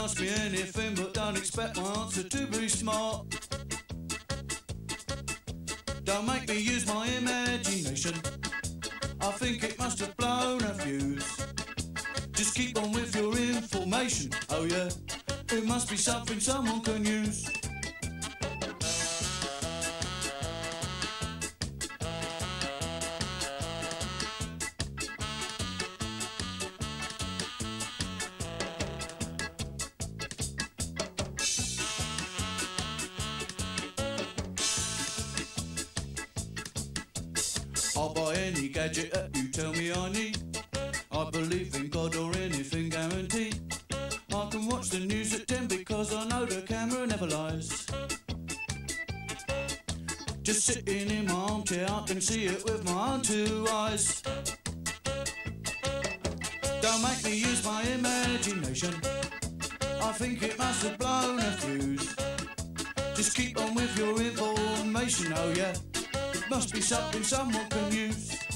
ask me anything, but don't expect my answer to be smart. Don't make me use my imagination. I think it must have blown a fuse. Just keep on with your information. Oh yeah, it must be something someone can use. Can see it with my two eyes. Don't make me use my imagination. I think it must have blown a fuse. Just keep on with your information, oh yeah. It must be something someone can use.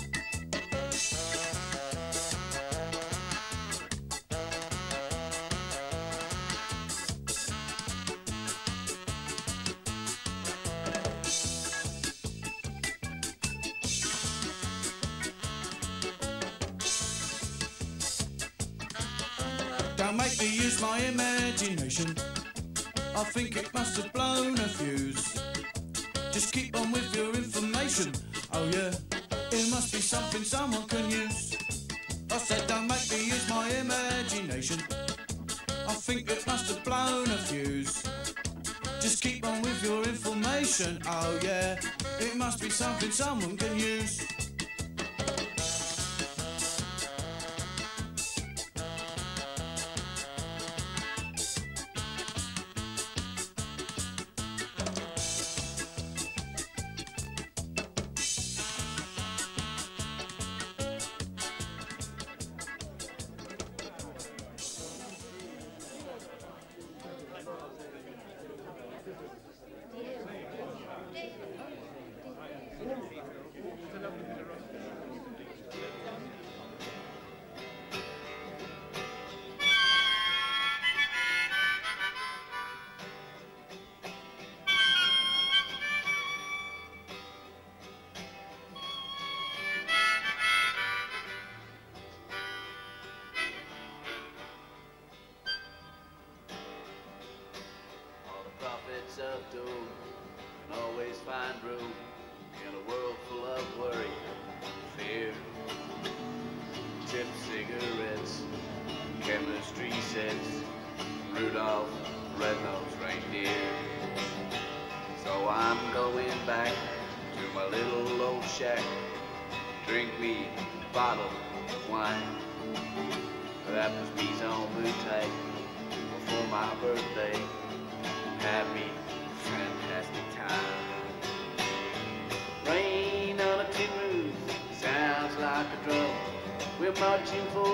Think it must have blown a fuse. Just keep on with your information. Oh yeah, it must be something someone can use. I said don't make me use my imagination. I think it must have blown a fuse. Just keep on with your information. Oh yeah, it must be something someone can use. Marching for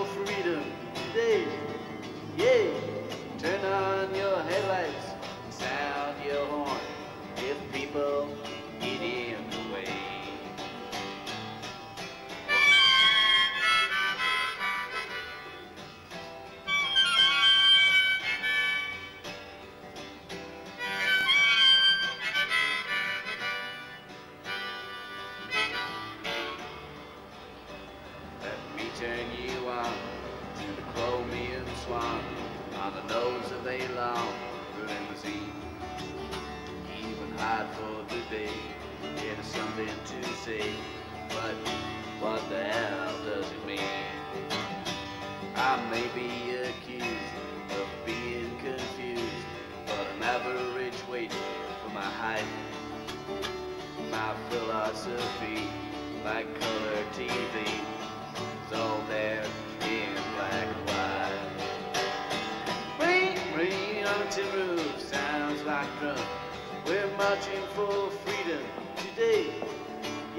but what the hell does it mean? I may be accused of being confused, but an average weight for my height, my philosophy, my color TV. is all there in black and white. Rain, rain on tin roof sounds like drum. We're marching for freedom today.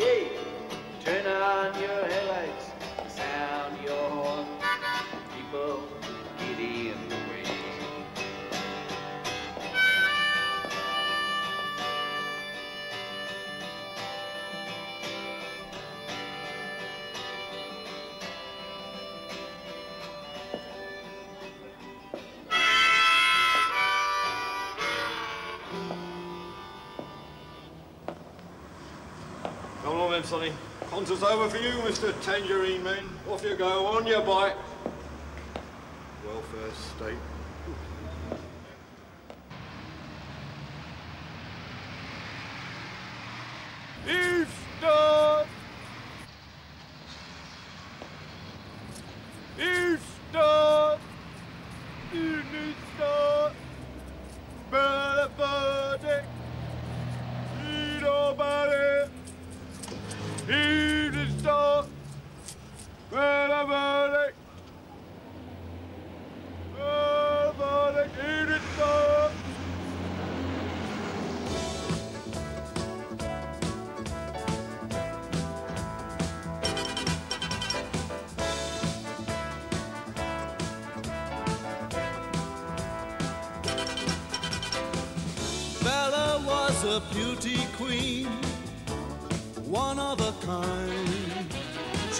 Yay! Turn on your headlights, sound your horn. People, get in Then, Sonny. Concert's over for you, Mr. Tangerine Man. Off you go, on your bike. Welfare state.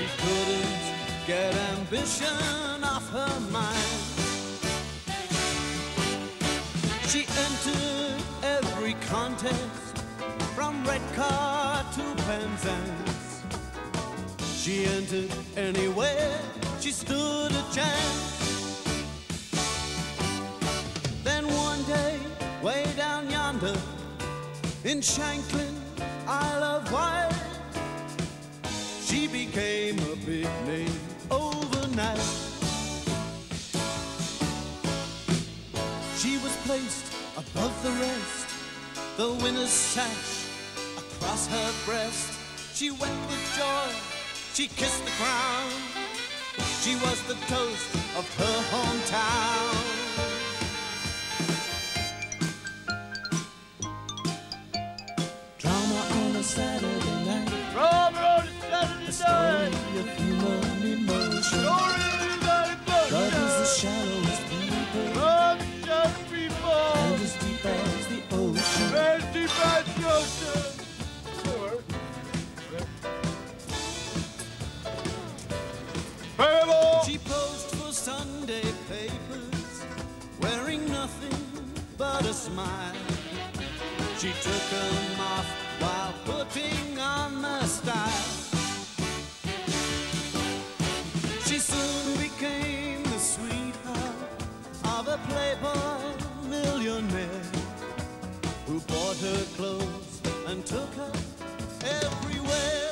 She couldn't get ambition off her mind. She entered every contest, from red car to Penzance. She entered anywhere, she stood a chance. Then one day, way down yonder, in Shanklin, Isle of Wight, she became above the rest, the winner's sash across her breast. She wept with joy, she kissed the crown. She was the toast of her hometown. Drama on a Saturday night. Robert on A Saturday night! Smile. She took them off while putting on the style. She soon became the sweetheart of a playboy millionaire who bought her clothes and took her everywhere.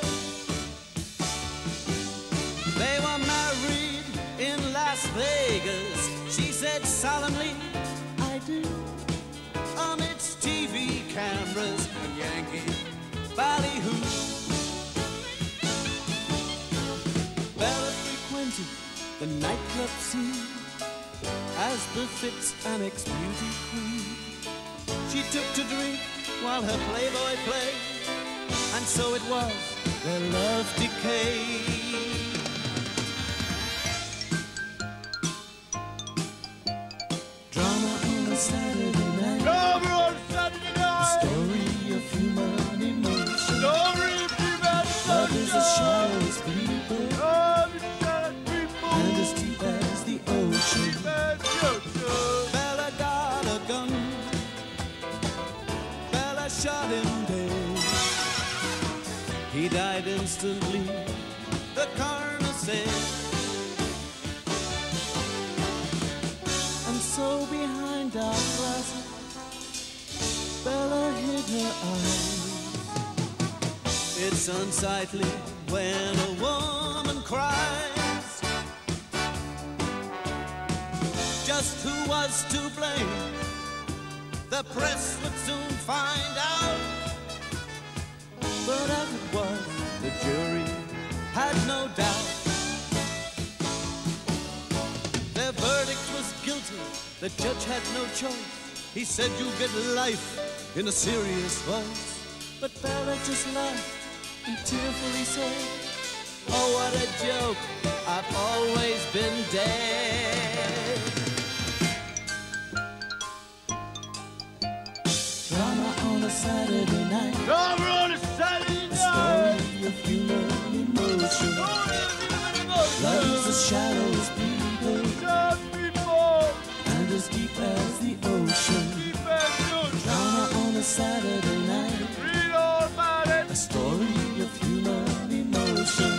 They were married in Las Vegas. She said solemnly, I do. Cameras, and Yankee ballyhoo. Bella frequented the nightclub scene as befits an ex-beauty queen. She took to drink while her playboy played, and so it was their love decayed. He died instantly. The coroner said. And so behind our closet, Bella hid her eyes. It's unsightly when a woman cries. Just who was to blame? The press would soon find out. But as it was, the jury had no doubt. Their verdict was guilty. The judge had no choice. He said you'll get life in a serious voice. But Bella just laughed and tearfully said, Oh, what a joke. I've always been dead. Drama on a Saturday night. Robert shadows people, Just people, and as deep as the ocean. Deep as the ocean. Drama on a Saturday night. Read about it. A story of human emotion.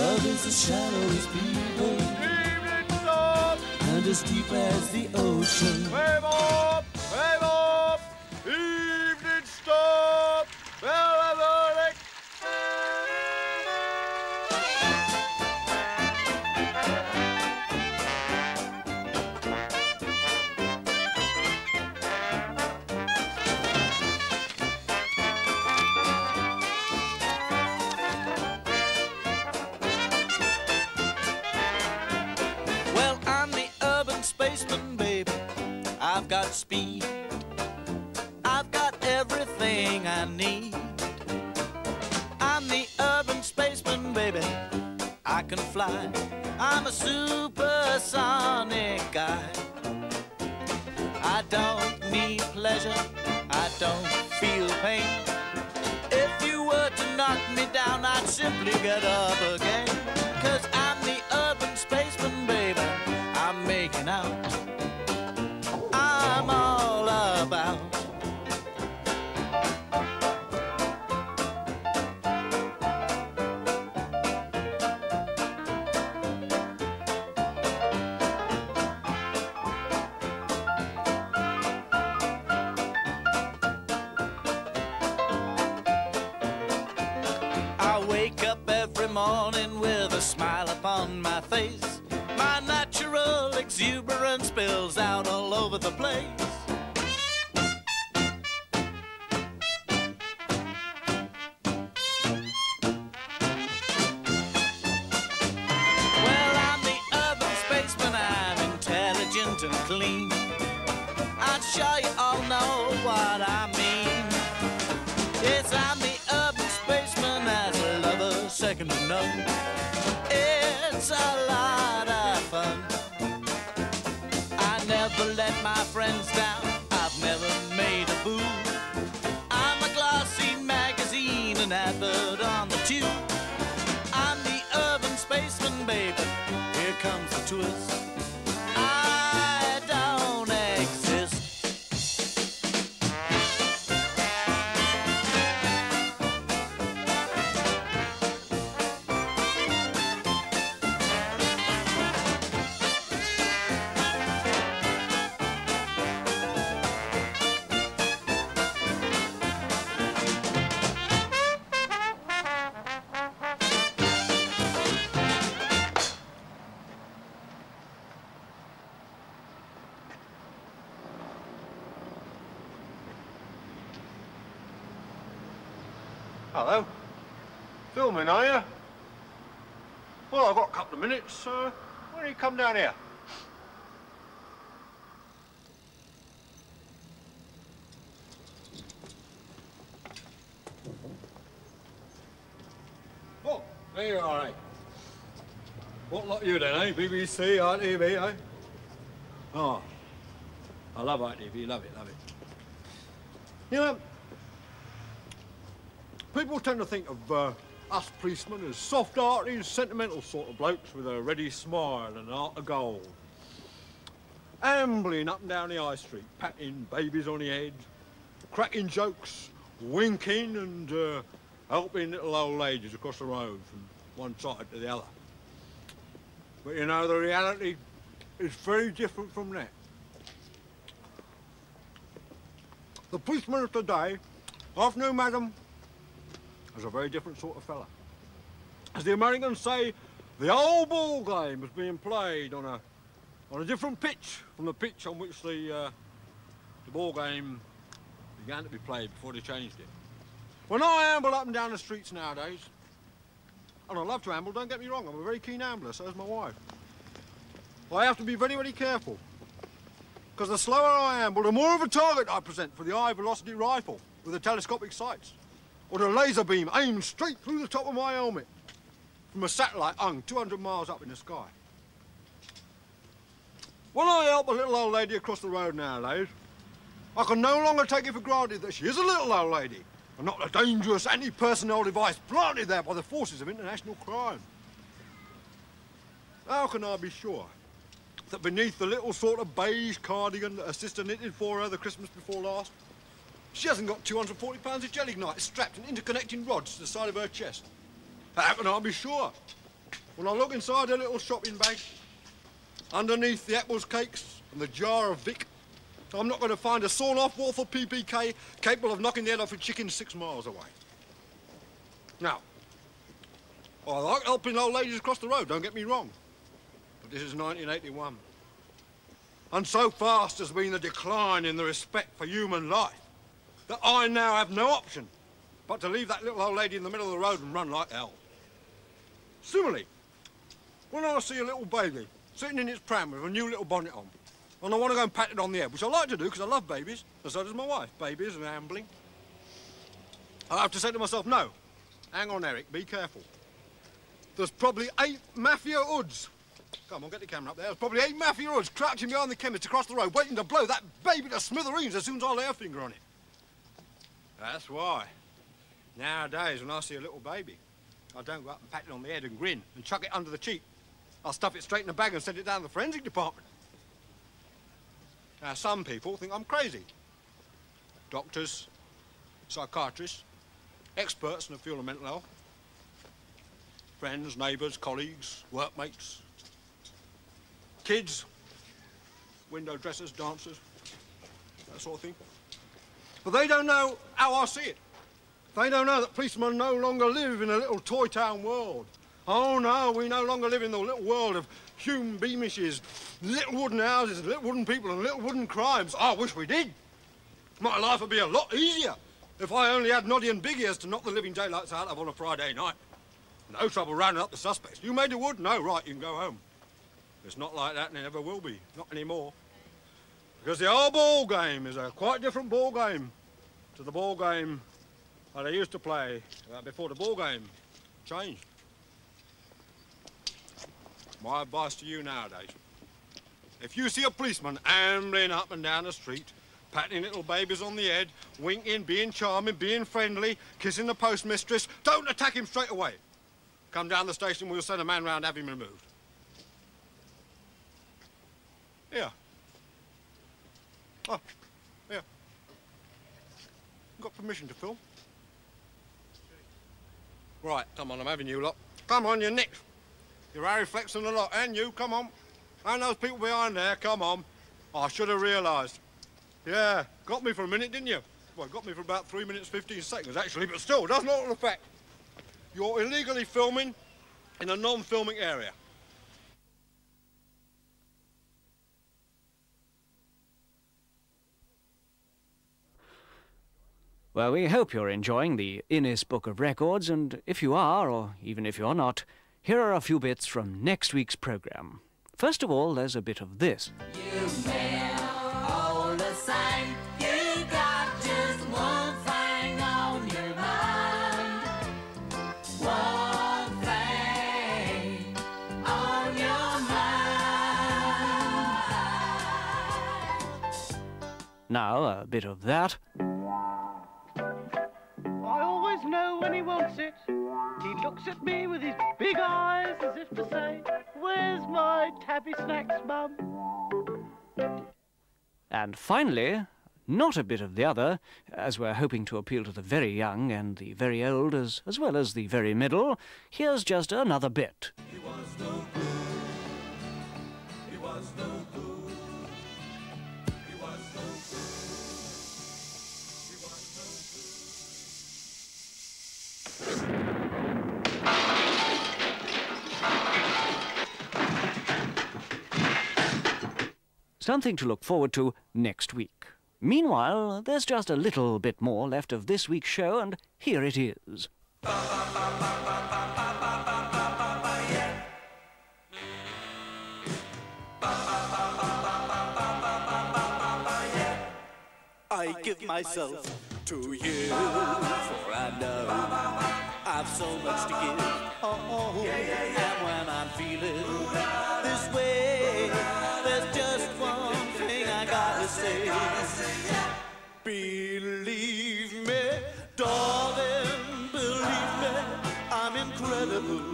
Love is as shallow as people, Evening and as deep as the ocean. Wave up. I've got speed. I've got everything I need. I'm the urban spaceman, baby. I can fly. I'm a supersonic guy. I don't need pleasure. I don't feel pain. If you were to knock me down, I'd simply get up again. Cause I'm the urban spaceman, baby. I'm making out. I'm sure you all know what I mean. Yes, I'm the urban spaceman as a lover, second to none. It's a lot of fun. I never let my friends down. I've never made a boo. I'm a glossy magazine, an advert on the tube. I'm the urban spaceman, baby. Here comes the twist. Hello. Filming, are you? Well, I've got a couple of minutes. Uh, why don't you come down here? Oh, there you are, eh? What lot you then, eh? BBC, ITV, eh? Oh, I love ITV, love it, love it. You know, People tend to think of uh, us policemen as soft-hearted, sentimental sort of blokes with a ready smile and an heart of gold. Ambling up and down the high street, patting babies on the head, cracking jokes, winking and uh, helping little old ladies across the road from one side to the other. But you know, the reality is very different from that. The policeman of today, known, madam, is a very different sort of fella. As the Americans say, the old ball game was being played on a on a different pitch from the pitch on which the uh, the ball game began to be played before they changed it. When I amble up and down the streets nowadays, and I love to amble, don't get me wrong, I'm a very keen ambler, so is my wife. I have to be very, very careful. Because the slower I amble, the more of a target I present for the high velocity rifle with the telescopic sights or the laser beam aimed straight through the top of my helmet from a satellite hung 200 miles up in the sky. When I help a little old lady across the road nowadays, I can no longer take it for granted that she is a little old lady and not a dangerous anti-personnel device planted there by the forces of international crime. How can I be sure that beneath the little sort of beige cardigan that her sister knitted for her the Christmas before last, she hasn't got 240 pounds of gelignite strapped in interconnecting rods to the side of her chest. How can I be sure? when I look inside her little shopping bag, underneath the apples cakes and the jar of Vic, I'm not going to find a sawn-off Walther PPK capable of knocking the head off a chicken six miles away. Now, I like helping old ladies across the road, don't get me wrong. But this is 1981. And so fast has been the decline in the respect for human life that I now have no option but to leave that little old lady in the middle of the road and run like hell. Similarly, when I see a little baby sitting in its pram with a new little bonnet on, and I want to go and pat it on the head, which I like to do because I love babies, and so does my wife, babies and ambling, I have to say to myself, no, hang on, Eric, be careful. There's probably eight mafia hoods. Come on, get the camera up there. There's probably eight mafia hoods crouching behind the chemist across the road, waiting to blow that baby to smithereens as soon as I lay a finger on it. That's why. Nowadays, when I see a little baby, I don't go up and pat it on the head and grin and chuck it under the cheek. I'll stuff it straight in a bag and send it down to the forensic department. Now, some people think I'm crazy. Doctors, psychiatrists, experts in the field of mental health, friends, neighbours, colleagues, workmates, kids, window dressers, dancers, that sort of thing. But they don't know how I see it. They don't know that policemen no longer live in a little toy town world. Oh no, we no longer live in the little world of human beamishes, little wooden houses, little wooden people and little wooden crimes. I wish we did. My life would be a lot easier if I only had Noddy and Big Ears to knock the living daylights out of on a Friday night. No trouble rounding up the suspects. You made the wood? No, right, you can go home. It's not like that and it never will be. Not anymore. Because the old ball game is a quite different ball game to the ball game that I used to play uh, before the ball game changed. My advice to you nowadays, if you see a policeman ambling up and down the street, patting little babies on the head, winking, being charming, being friendly, kissing the postmistress, don't attack him straight away. Come down the station, we'll send a man round, have him removed. Here. Oh, yeah. Got permission to film. Right, come on, I'm having you lot. Come on, you're next. You're Harry Flex and the lot, and you, come on. And those people behind there, come on. I should have realised. Yeah, got me for a minute, didn't you? Well, got me for about three minutes, 15 seconds, actually, but still, does not the fact. You're illegally filming in a non-filming area. Well, we hope you're enjoying the Innes Book of Records, and if you are, or even if you're not, here are a few bits from next week's programme. First of all, there's a bit of this. all the same. You got just one thing on your mind. One thing on your mind. Now, a bit of that. And finally, not a bit of the other, as we're hoping to appeal to the very young and the very old as, as well as the very middle, here's just another bit. Something to look forward to next week. Meanwhile, there's just a little bit more left of this week's show, and here it is. I give myself to you, for I know I've so much to give. Oh, and when I'm feeling this way, say. Believe me, darling, believe me, I'm incredible.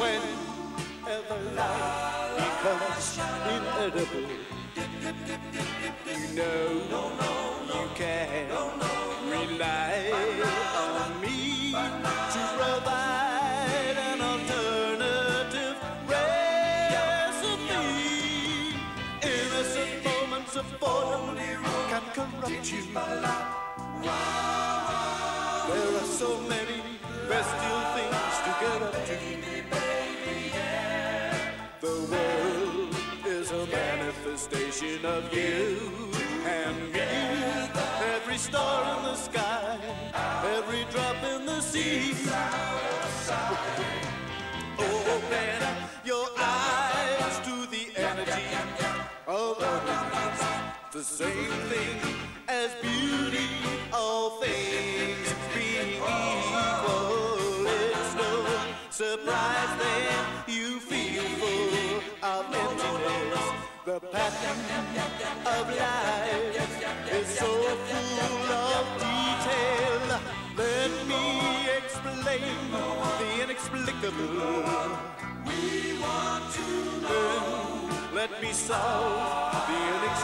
Whenever life becomes inedible. You know you can There are so many bestial things to get up to. The world is a manifestation of you and me. Every star in the sky, every drop in the sea.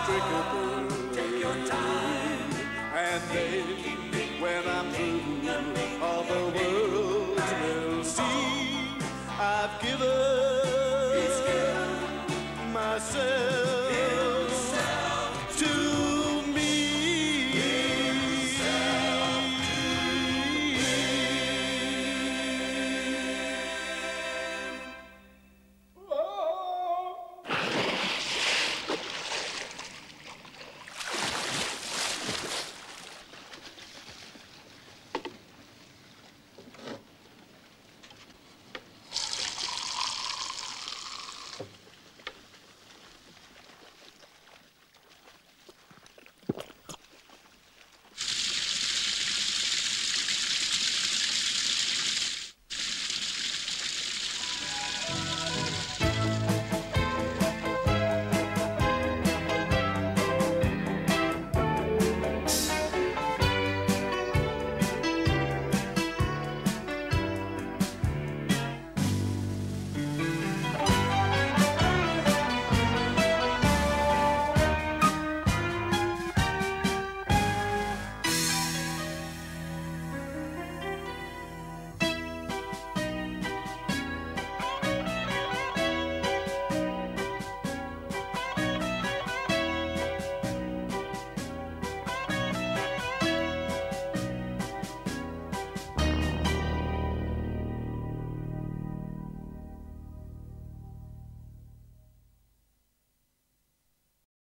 The